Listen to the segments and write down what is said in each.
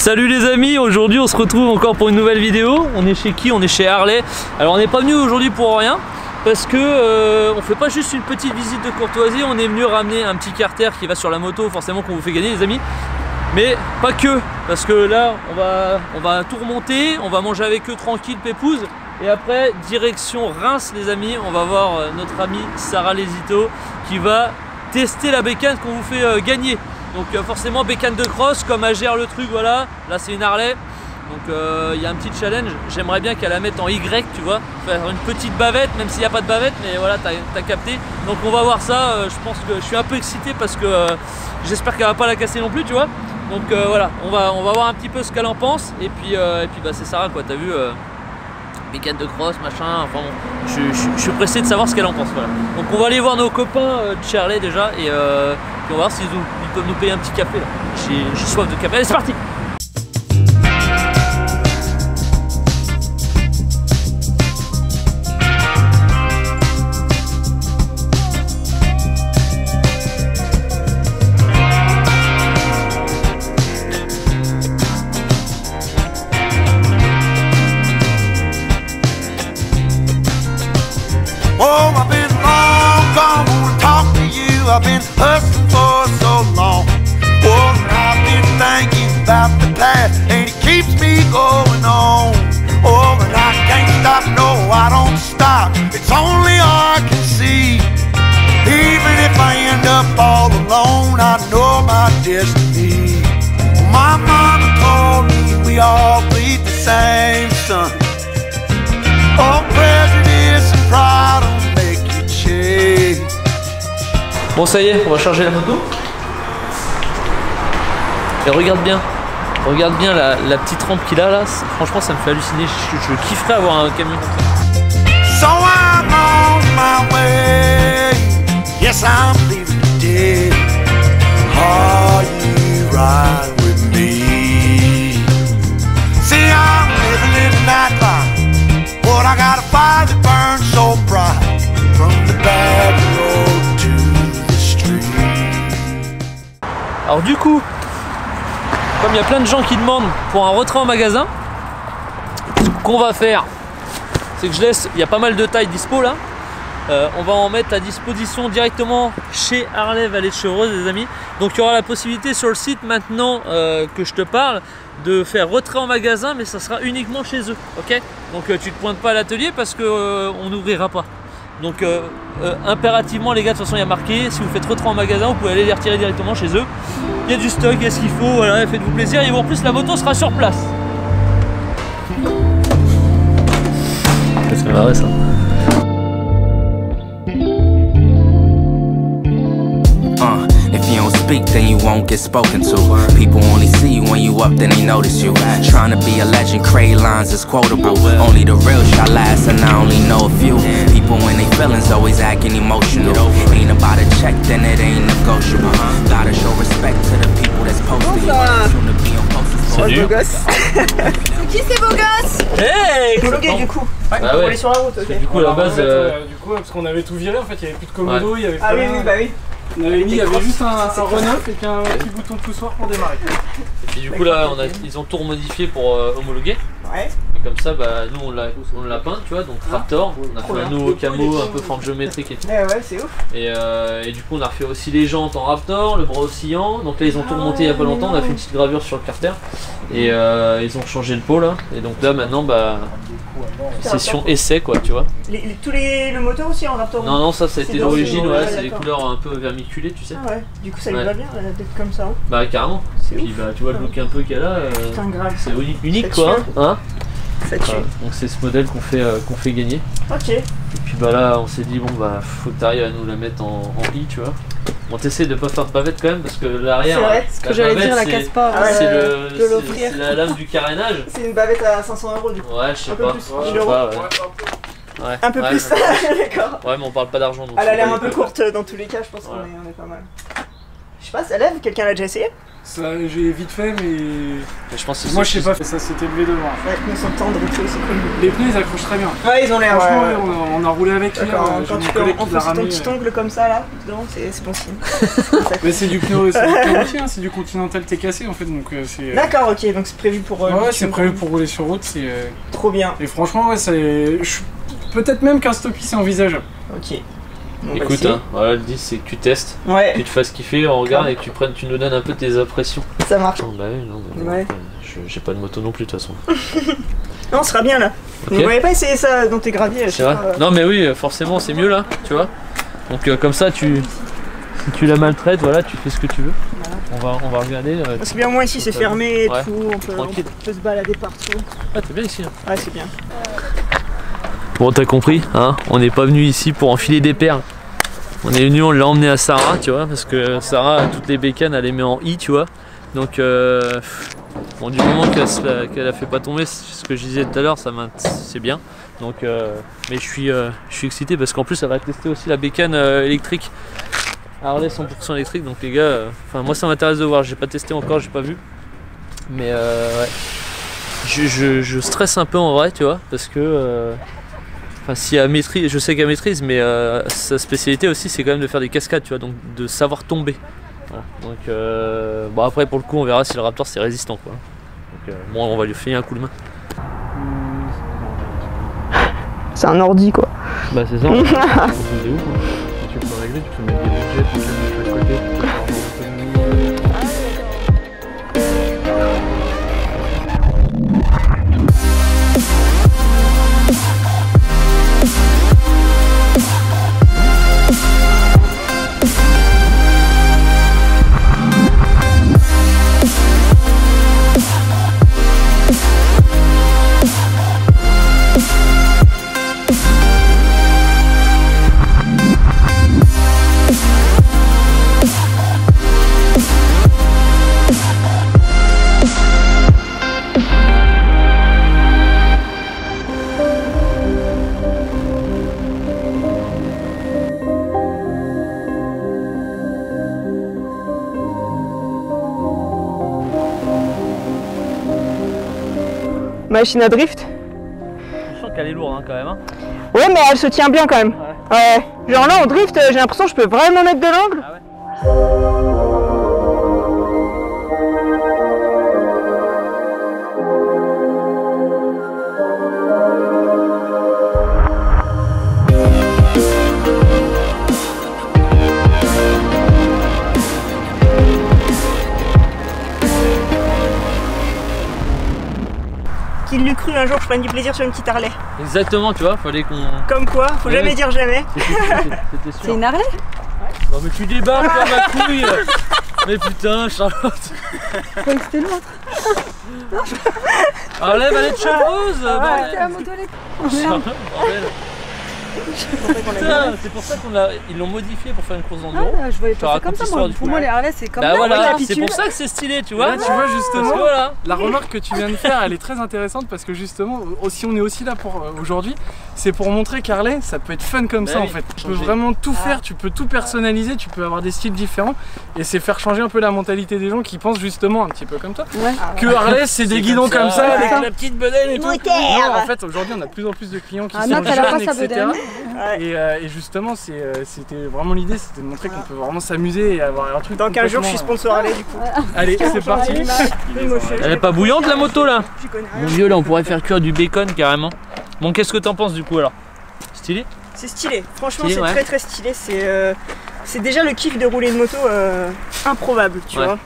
Salut les amis, aujourd'hui on se retrouve encore pour une nouvelle vidéo. On est chez qui? On est chez Harley. Alors on n'est pas venu aujourd'hui pour rien parce que euh, on fait pas juste une petite visite de courtoisie, on est venu ramener un petit carter qui va sur la moto, forcément qu'on vous fait gagner les amis. Mais pas que, parce que là on va, on va tout remonter, on va manger avec eux tranquille pépouze. Et après, direction Reims les amis, on va voir euh, notre amie Sarah Lesito qui va tester la bécane qu'on vous fait euh, gagner. Donc euh, forcément bécane de cross, comme à gère le truc, voilà. Là c'est une Harley. Donc il y a un petit challenge. J'aimerais bien qu'elle la mette en Y, tu vois. Faire une petite bavette, même s'il n'y a pas de bavette, mais voilà, t'as as capté. Donc on va voir ça. je pense que je suis un peu excité parce que j'espère qu'elle va pas la casser non plus, tu vois. Donc voilà, on va, voir un petit peu ce qu'elle en pense. Et puis, et puis bah, c'est Sarah quoi, t'as vu bécane de cross, machin, enfin je, suis pressé de savoir ce qu'elle en pense. Voilà. Donc on va aller voir nos copains euh, de Charlie déjà et euh, on va voir s'ils peuvent nous payer un petit café. J'ai soif de café. Allez c'est parti so up all alone, I know my destiny. My mama told me we all bleed the same sun. Oh, prejudice and pride will make you change. Bon ça y est, on va charger la moto. Et regarde bien, regarde bien la, petite rampe qu'il a là. Franchement ça me fait halluciner. Je, je kifferais avoir un camion comme ça. So I'm on my way. Yes, I'm leaving today. Alors du coup, comme il y a plein de gens qui demandent pour un retrait en magasin, ce qu'on va faire, c'est que je laisse, il y a pas mal de tailles dispo là, euh, on va en mettre à disposition directement chez Harley Vallée de Chevreuse les amis. Donc il y aura la possibilité sur le site maintenant euh, que je te parle de faire retrait en magasin mais ça sera uniquement chez eux. ok? Donc euh, tu te pointes pas à l'atelier parce qu'on n'ouvrira pas. Donc euh, euh, impérativement les gars, de toute façon il y a marqué, si vous faites retrait en magasin, vous pouvez aller les retirer directement chez eux. Il y a du stock, il y a ce qu'il faut, voilà, faites-vous plaisir. Et en plus la moto sera sur place. C'est marrant ça. Speak, then you won't get spoken to. People only see you when you up, then they notice you. Trying to be a legend, create lines is quotable. Only the real shot last, and I only know a few. People when they feelings always acting emotional. Ain't about a check, then it ain't negotiable. Gotta show respect to the people that's posted. Salut beau gosse Qui c'est beau gosse Hey Bloqué du coup Ouais, ah ouais. sur la route, ok. Du coup, à la base. Euh... Du coup, parce qu'on avait tout viré en fait, il y avait plus de commodo, il y avait Ah oui, oui, bah oui. On avait mis, il y avait juste un, un Renault et un petit bouton de poussoir pour démarrer. Et puis du coup là, on a, ils ont tout remodifié pour euh, homologuer. Ouais. Comme ça, bah, nous on l'a peint, tu vois, donc ah. Raptor. On a fait un nouveau camo un peu forme géométrique et tout. Ouais, ouais, c'est ouf. Et, euh, et, du coup, on a refait aussi les jantes en Raptor, le bras oscillant. Donc là, ils ont tout remonté il y a pas longtemps. On a fait une petite gravure sur le carter. Et euh, ils ont changé le pot là. Et donc là, maintenant, bah, session essai quoi, tu vois. Les, tous les, le moteur aussi en Raptor Non, non, ça, ça a été l'origine, ouais, c'est des couleurs un peu vermiculées, tu sais. Ah ouais, du coup, ça lui va bien d'être comme ça. Hein. Bah, carrément. Et puis, bah, tu vois le look un peu qu'elle a. Euh, c'est unique quoi. Hein donc c'est ce modèle qu'on fait, euh, qu'on fait gagner. Ok. Et puis bah là on s'est dit bon bah faut que t'arrives à nous la mettre en, en I tu vois. On t'essaie de pas faire de bavette quand même parce que l'arrière. C'est vrai, ce que j'allais dire, la casse pas. Ah c'est le, la lame du carénage. C'est une bavette à 500 euros du coup. Ouais, je sais pas. Plus, je sais pas, ouais. Un peu plus, d'accord. Ouais, mais on parle pas d'argent. Elle a l'air un peu courte dans tous les cas, je pense qu'on est, on est pas mal. Je sais pas, ça lève Quelqu'un l'a déjà essayé? J'ai vite fait, mais. je pense que Moi, je sais pas, ça s'est élevé devant. Ouais, les pneus sont tendres c'est. Les pneus, ils accrochent très bien. Ouais, ils ont l'air. Franchement, ouais. on, a, on, a, roulé avec hier. Quand, quand tu peux enfoncer ton petit ongle comme ça, là, dedans, c'est bon signe. mais c'est du pneu, routier, hein, c'est du Continental TKC en fait, donc c'est. D'accord, ok, donc c'est prévu pour. Euh, ouais, c'est prévu pour rouler sur route, c'est. Trop bien. Et franchement, ouais, c'est. Peut-être même qu'un stoppie, c'est envisageable. Ok. Bon, Écoute, hein, voilà, le 10 c'est que tu testes, ouais. tu te fasses kiffer, on regarde et que tu prennes, tu nous donnes un peu tes impressions. Ça marche. Non, bah non, bah, ouais. j'ai pas de moto non plus de toute façon. non, on sera bien là. Okay. Vous m'avez pas essayé ça dans tes graviers C'est vrai pas, euh... Non, mais oui, forcément, c'est mieux là, tu vois. Donc euh, comme ça, tu, si tu la maltraites, voilà, tu fais ce que tu veux. Voilà. On va, on va regarder. Euh, Parce que bien moins ici, c'est fermé et ouais. tout, on peut, on peut, se balader partout. Ah, t'es bien ici. Hein. Ouais, c'est bien. Bon, t'as compris, hein On n'est pas venu ici pour enfiler des perles. On est venu, on l'a emmené à Sarah, tu vois, parce que Sarah, toutes les bécanes, elle les met en I, tu vois. Donc, euh, bon, du moment qu'elle qu a fait pas tomber, ce que je disais tout à l'heure, c'est bien. Donc, euh, mais je suis, euh, je suis excité parce qu'en plus, elle va tester aussi la bécane électrique. Harley 100% électrique, donc les gars, enfin moi ça m'intéresse de voir. J'ai pas testé encore, j'ai pas vu, mais ouais. Je, je, je, stresse un peu en vrai, tu vois, parce que Enfin, si elle maîtrise, je sais qu'elle maîtrise, mais euh, sa spécialité aussi, c'est quand même de faire des cascades, tu vois, donc de savoir tomber. Voilà. Donc, euh, bon, après, pour le coup, on verra si le Raptor c'est résistant, quoi. Donc, euh, bon, on va lui filer un coup de main. C'est un ordi, quoi. Bah, c'est ça. c'est ouf. Hein. Tu peux régler, tu peux mettre des budgets, tu peux mettre de chaque côté. Machine à drift Je sens qu'elle est lourde hein, quand même. Hein. Ouais, mais elle se tient bien quand même. Ouais. ouais. Genre là, en drift, j'ai l'impression que je peux vraiment mettre de l'angle. Ah ouais. Qui l'eût cru un jour je prenne du plaisir sur une petite Harley Exactement, tu vois, fallait qu'on. Comme quoi, faut Ouais, jamais dire jamais. C'est une Harley Non, mais tu débarques là, ma couille Mais putain, Charlotte Je croyais que c'était l'autre. Enlève, elle est de chevreuse bordel. C'était la moto électrique. Charlotte, bordel. C'est pour ça qu'on l'a, ils l'ont modifié pour faire une course d'enduro. Ah, je voyais pas ça comme ça. Moi. Pour moi, les Harley, c'est comme Bah ça. voilà, c'est pour ça que c'est stylé, tu vois. Là, tu vois, justement, que voilà. La remarque que tu viens de faire, elle est très intéressante parce que justement, si on est aussi là pour euh, aujourd'hui, c'est pour montrer qu'Harley, ça peut être fun comme Bah ça oui, en fait. Tu peux vraiment tout faire, tu peux tout personnaliser, tu peux avoir des styles différents et c'est faire changer un peu la mentalité des gens qui pensent justement un petit peu comme toi. Ouais. Que Harley, c'est des guidons comme ça, avec la petite bedaine et tout. Moteur. Non, en fait, aujourd'hui, on a de plus en plus de clients qui Ah, sont jeunes, etc. bedaine. Ouais. Et, euh, et justement, c'est, euh, c'était vraiment l'idée, c'était de montrer qu'on peut vraiment s'amuser et avoir un truc. Dans 15 jours, je suis sponsor Harley du coup. euh, Allez, c'est parti. Elle est pas bouillante la moto là Mon dieu, là on pourrait faire cuire du bacon carrément. Bon, qu'est-ce que t'en penses du coup alors? Stylé? C'est stylé. Franchement, Stylé, c'est ouais. très très stylé. C'est euh, c'est déjà le kiff de rouler une moto euh, improbable, tu Ouais. vois.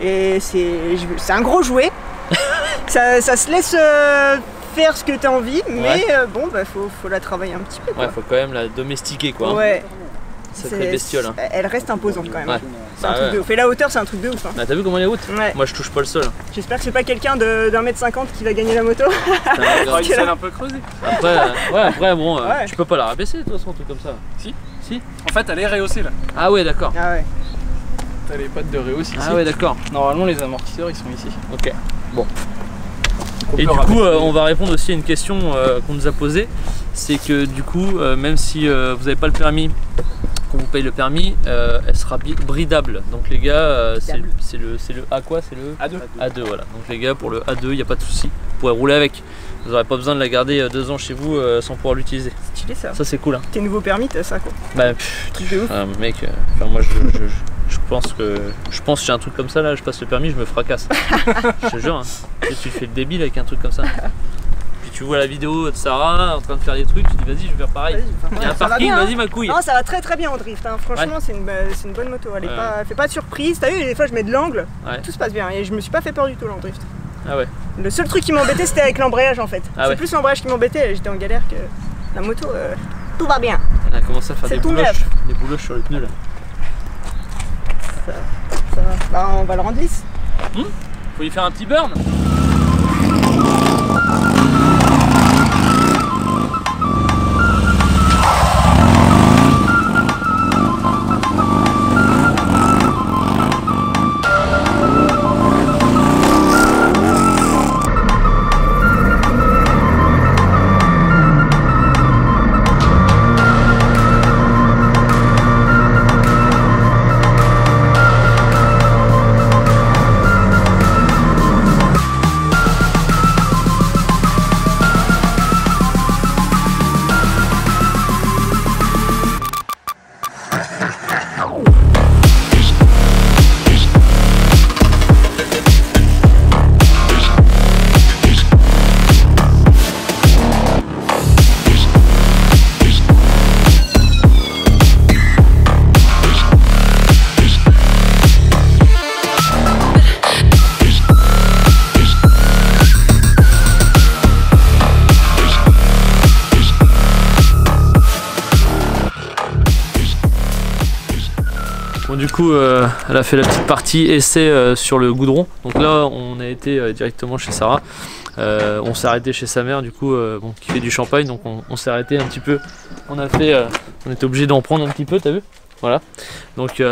Et c'est un gros jouet. ça, ça se laisse euh, faire ce que t'as envie, mais Ouais. euh, bon, bah faut, faut la travailler un petit peu. Ouais, Quoi. faut quand même la domestiquer quoi. hein. Ouais. Sacrée C'est- bestiole. hein. Elle reste imposante quand même. Ouais. C'est un Ah truc ouais. de ouf. Et la hauteur, c'est un truc de ouf. hein. Ah, t'as vu comment elle est haute? Ouais. Moi je touche pas le sol. J'espère que c'est pas quelqu'un de- d'un mètre cinquante qui va gagner la moto. Putain, regarde. une salle un peu creusée. après, euh, ouais, après bon, euh, Ouais. tu peux pas la rabaisser de toute façon, un truc comme ça. Si. Si? En fait, elle est rehaussée là. Ah ouais, d'accord. Ah ouais. T'as les pattes de rehausse ici. Ah ouais, d'accord. Normalement, les amortisseurs ils sont ici. Ok. On Et du coup, euh, on va répondre aussi à une question euh, qu'on nous a posée. C'est que du coup, euh, même si euh, vous n'avez pas le permis, on vous paye le permis, euh, elle sera bridable. Donc les gars, euh, c'est le, c'est le A quoi C'est le À deux. A2 voilà. Donc les gars, pour le A2, il n'y a pas de souci. Vous pourrez rouler avec. Vous n'aurez pas besoin de la garder deux ans chez vous euh, sans pouvoir l'utiliser. Stylé ça. Ça c'est cool. Hein. Tes nouveaux permis, t'as ça quoi. Bah pff, de ouf. mec, euh, enfin, moi je, je, je- je pense que je pense que j'ai un truc comme ça là, je passe le permis, je me fracasse. je te jure. hein. Tu, fais le débile avec un truc comme ça. Puis tu vois la vidéo de Sarah en train de faire des trucs, tu dis vas-y, je vais faire pareil. Vas-y, Il y a un parking, bien, hein. vas-y ma couille. Non, ça va très très bien en drift. hein. Franchement, c'est une, une bonne moto. Elle, est Ouais. pas, elle fait pas de surprise. T'as vu, des fois je mets de l'angle, Ouais. tout se passe bien. Et je me suis pas fait peur du tout là en drift. Ah ouais. Le seul truc qui m'embêtait, c'était avec l'embrayage en fait. Ah c'est plus l'embrayage qui m'embêtait. J'étais en galère que la moto. euh, tout va bien. On a commencé à faire des bouloches, des bouloches sur les pneus là. Ça va. Bah, on va le rendre lisse. Faut y faire un petit burn. Coup euh, elle a fait la petite partie essai euh, sur le goudron. Donc là on a été euh, directement chez Sarah. On s'est arrêté chez sa mère du coup bon, qui fait du champagne donc on, s'est arrêté un petit peu. On a fait on était obligé d'en prendre un petit peu t'as vu? Voilà. Donc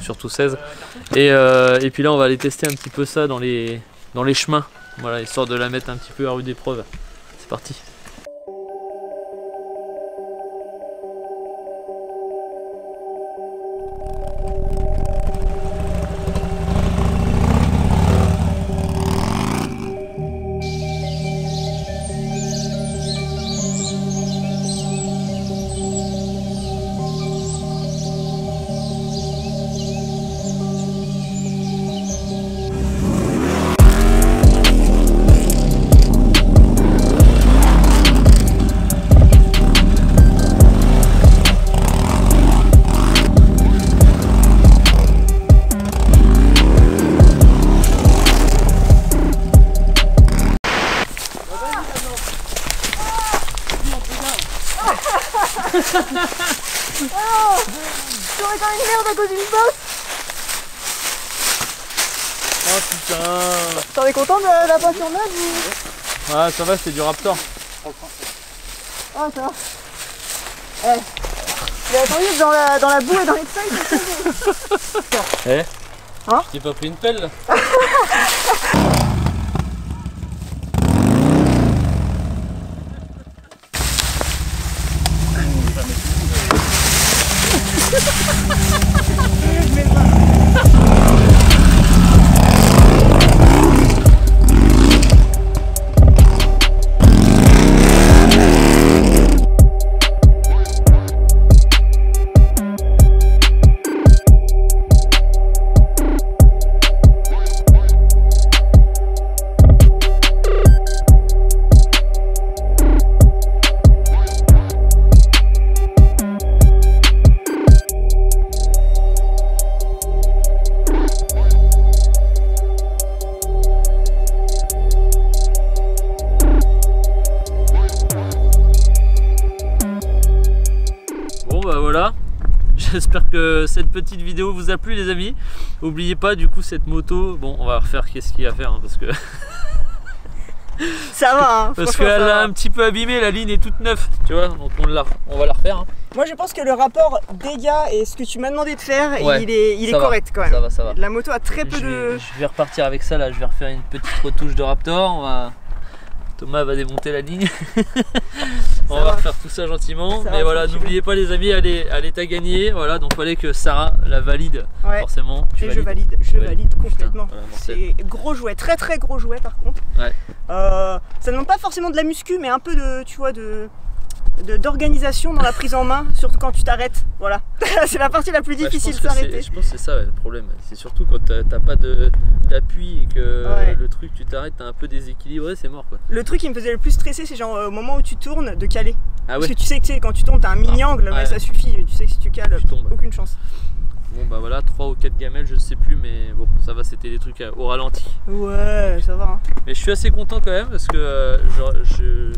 surtout 16. Et, et puis là on va aller tester un petit peu ça dans les, dans les chemins. Voilà histoire de la mettre un petit peu à rude épreuve. C'est parti. Es content de la peinture neuve ou Ah ça va c'est du Raptor. Ah, ça va. Eh. J'ai attendu que dans la, dans la boue et dans les feuilles. Eh Hein Je t'ai pas pris une pelle là j'espère que cette petite vidéo vous a plu les amis. Oubliez pas du coup cette moto, bon on va refaire qu'est-ce qu'il y a à faire hein, parce que Ça va, hein. parce qu'elle a un petit peu abîmé, la ligne est toute neuve, tu vois, donc on, la, on va la refaire. hein. Moi, je pense que le rapport dégâts et ce que tu m'as demandé de faire, Ouais, il est, il est va, correct quand même. Ça va, ça va. La moto a très peu je, de. vais, je vais repartir avec ça là, je vais refaire une petite retouche de Raptor, on va, Thomas va démonter la ligne. on va va. refaire tout ça gentiment. Ça Mais va, voilà, n'oubliez pas les amis, elle est, elle est à gagner. Voilà, donc fallait que Sarah la valide Ouais. forcément. Tu Et je valide, je valide complètement. voilà. C'est gros jouet, très très gros jouet par contre. Ouais. Euh, ça demande pas forcément de la muscu, mais un peu de, tu vois, de- d'organisation dans la prise en main, surtout quand tu t'arrêtes. Voilà, c'est la partie la plus difficile de s'arrêter. Je pense que c'est ça ouais, le problème. C'est surtout quand t'as pas d'appui et que Ouais. le truc tu t'arrêtes, t'es un peu déséquilibré, c'est mort quoi. Le truc qui me faisait le plus stresser, c'est genre euh, au moment où tu tournes, de caler. Ah Parce que tu sais que quand tu tournes, t'as un mini-angle, mais ça suffit. Tu sais que si tu cales, Tu tombes. aucune chance. Bon bah voilà, 3 ou 4 gamelles, je ne sais plus, mais bon, ça va, c'était des trucs à- au ralenti. Ouais, ça va. hein. Mais je suis assez content quand même parce que euh, genre, je.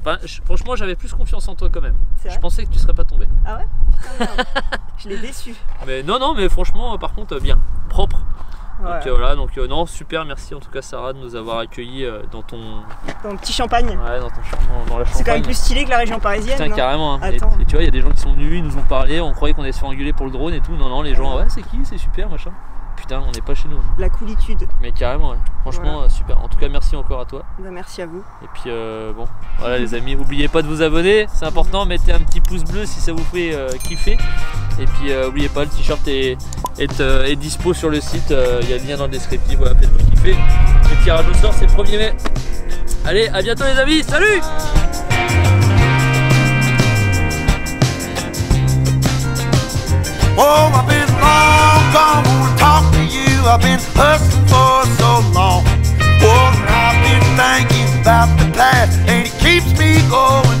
Enfin, je- franchement, j'avais plus confiance en toi quand même. Je pensais que tu serais pas tombé. Ah ouais Putain, merde. Je l'ai déçu. Mais non, non, mais franchement, par contre, euh, bien, propre. Donc euh, voilà, donc euh, non, super, merci en tout cas Sarah de nous avoir accueillis euh, dans ton. Dans le petit champagne. Ouais, dans ton dans, dans la C'est quand même champagne. plus stylé que la région parisienne. Putain, non carrément. hein. Et, et tu vois, il y a des gens qui sont venus, ils nous ont parlé, on croyait qu'on allait se faire engueuler pour le drone et tout. Non, non, les gens, ouais, c'est qui C'est super, machin. Putain, on n'est pas chez nous. La coolitude. Mais carrément, ouais. Franchement, euh, super. En tout cas, merci encore à toi. Bah, merci à vous. Et puis, euh, bon, voilà les amis, n'oubliez pas de vous abonner, c'est important. Mettez un petit pouce bleu si ça vous fait euh, kiffer. Et puis, euh, n'oubliez pas, le t-shirt est, est, euh, est dispo sur le site. euh, Il y a le lien dans le descriptif. Voilà, faites-vous kiffer. Le tirage au sort, c'est le 1er mai. Allez, à bientôt les amis. Salut Oh, I've been hustling for so long. Oh, I've been thinking about the past, and it keeps me going